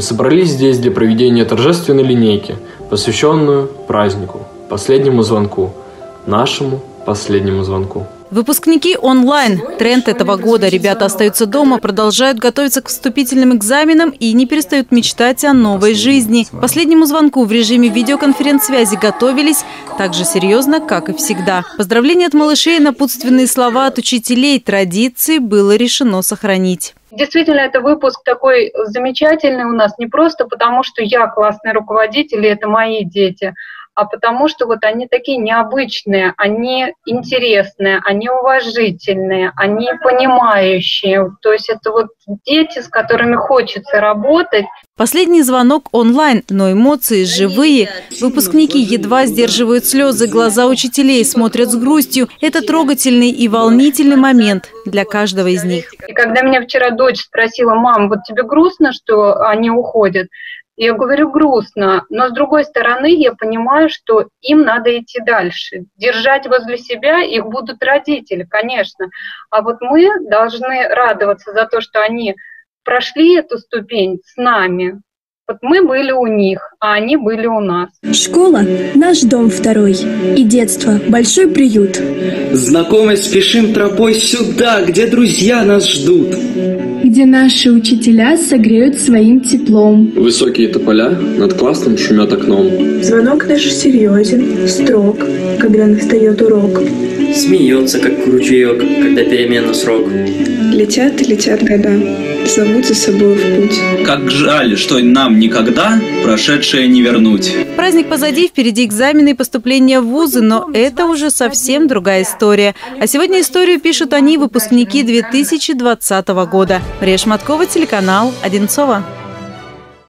собрались здесь для проведения торжественной линейки, посвященную празднику, последнему звонку, нашему последнему звонку. Выпускники онлайн. Тренд этого года. Ребята остаются дома, продолжают готовиться к вступительным экзаменам и не перестают мечтать о новой жизни. К последнему звонку в режиме видеоконференц-связи готовились так же серьезно, как и всегда. Поздравления от малышей, напутственные слова от учителей, традиции было решено сохранить. Действительно, это выпуск такой замечательный у нас, не просто потому, что я классный руководитель, и это мои дети, а потому что вот они такие необычные, они интересные, они уважительные, они понимающие. То есть это вот дети, с которыми хочется работать. Последний звонок онлайн, но эмоции живые. Выпускники едва сдерживают слезы, глаза учителей смотрят с грустью. Это трогательный и волнительный момент для каждого из них. И когда меня вчера дочь спросила, мам, вот тебе грустно, что они уходят? Я говорю, грустно, но с другой стороны я понимаю, что им надо идти дальше. Держать возле себя их будут родители, конечно. А вот мы должны радоваться за то, что они прошли эту ступень с нами, вот мы были у них, а они были у нас. Школа – наш дом второй. И детство – большой приют. Знакомы спешим тропой сюда, где друзья нас ждут. Где наши учителя согреют своим теплом. Высокие тополя над классом шумят окном. Звонок наш серьезен, строг, когда настает урок. Смеется, как ручеек, когда перемена срок. Летят и летят года, зовут за собой в путь. Как жаль, что нам никогда прошедшее не вернуть. Праздник позади, впереди экзамены и поступления в вузы, но это уже совсем другая история. А сегодня историю пишут они, выпускники 2020 года. Мария Шматкова, телеканал «Одинцова».